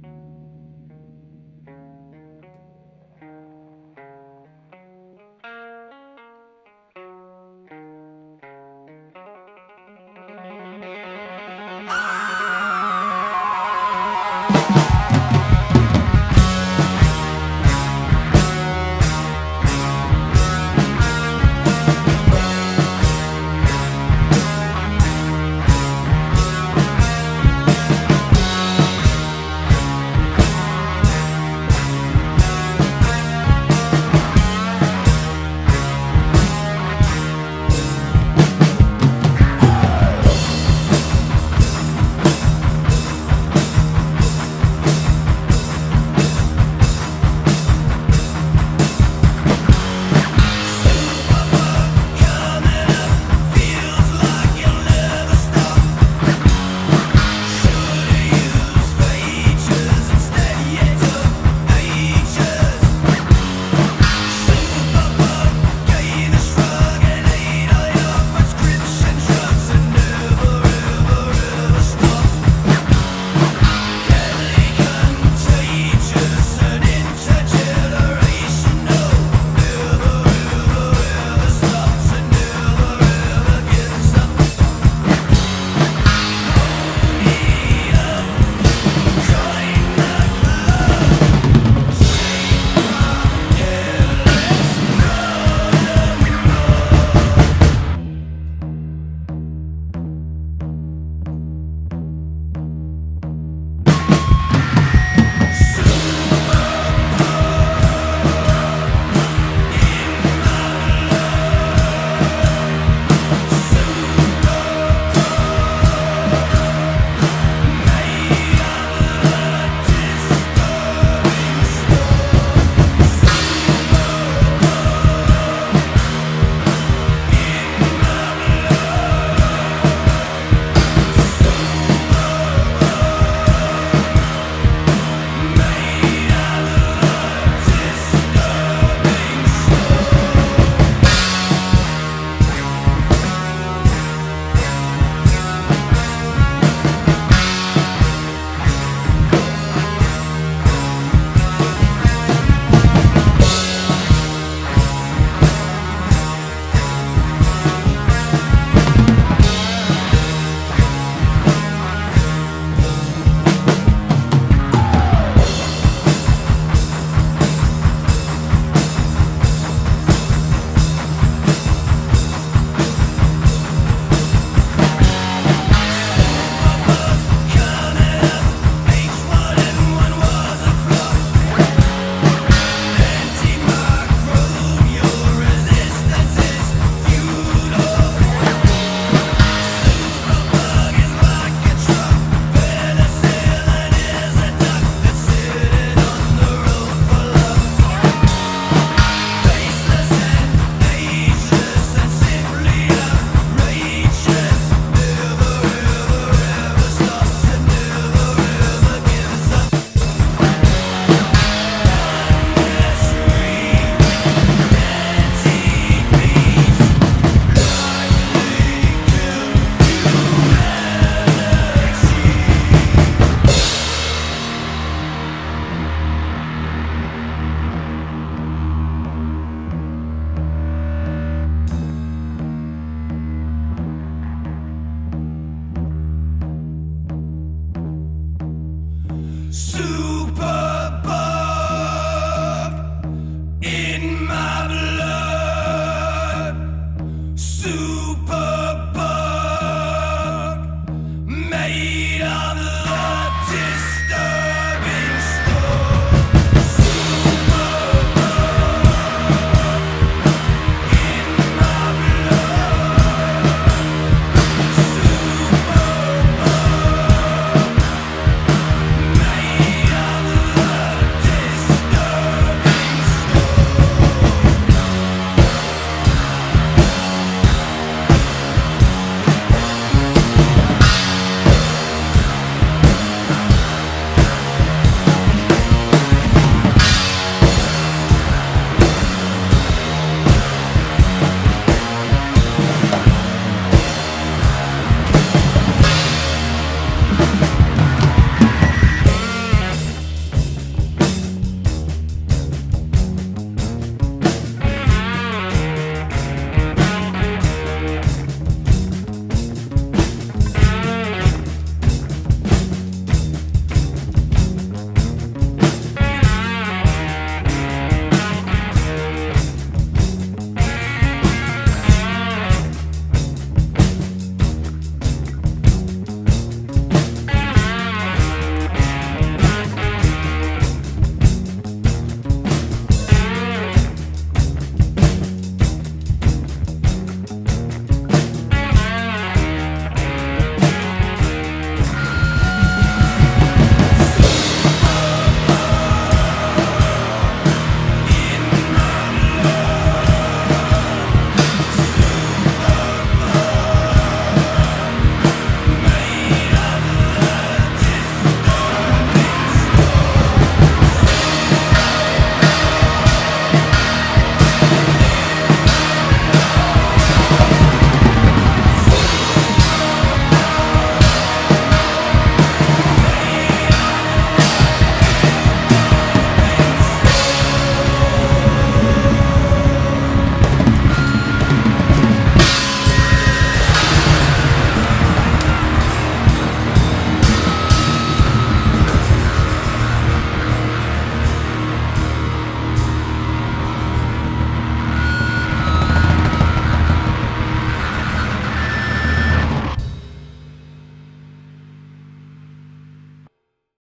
Super